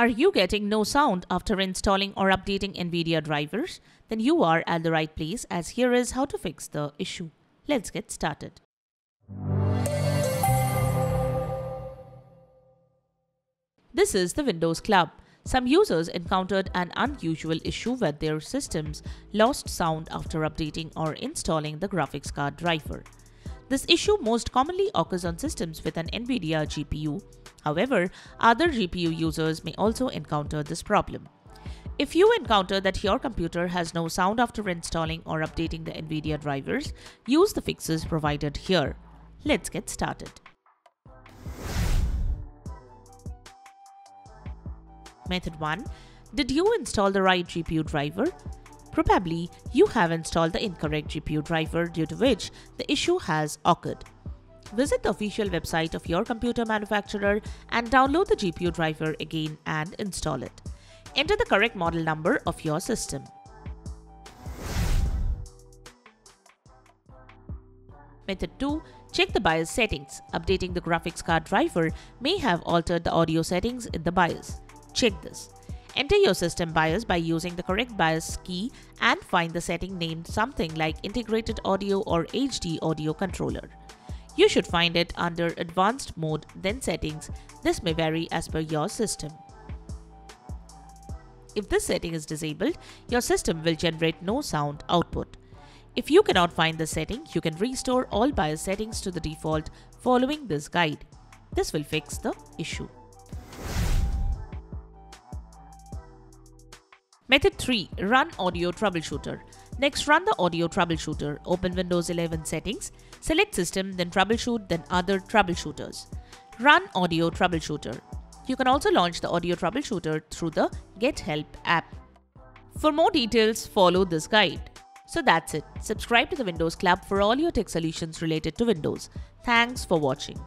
Are you getting no sound after installing or updating NVIDIA drivers? Then you are at the right place as here is how to fix the issue. Let's get started. This is the Windows Club. Some users encountered an unusual issue where their systems lost sound after updating or installing the graphics card driver. This issue most commonly occurs on systems with an NVIDIA GPU. However, other GPU users may also encounter this problem. If you encounter that your computer has no sound after installing or updating the NVIDIA drivers, use the fixes provided here. Let's get started. Method 1. Did you install the right GPU driver? Probably you have installed the incorrect GPU driver due to which the issue has occurred. Visit the official website of your computer manufacturer and download the GPU driver again and install it. Enter the correct model number of your system. Method 2. Check the BIOS settings. Updating the graphics card driver may have altered the audio settings in the BIOS. Check this. Enter your system BIOS by using the correct BIOS key and find the setting named something like Integrated Audio or HD Audio Controller. You should find it under Advanced Mode, then Settings. This may vary as per your system. If this setting is disabled, your system will generate no sound output. If you cannot find the setting, you can restore all BIOS settings to the default following this guide. This will fix the issue. Method 3. Run Audio Troubleshooter. Next, run the Audio Troubleshooter. Open Windows 11 settings, select System, then Troubleshoot, then Other Troubleshooters. Run Audio Troubleshooter. You can also launch the Audio Troubleshooter through the Get Help app. For more details, follow this guide. So that's it. Subscribe to the Windows Club for all your tech solutions related to Windows. Thanks for watching.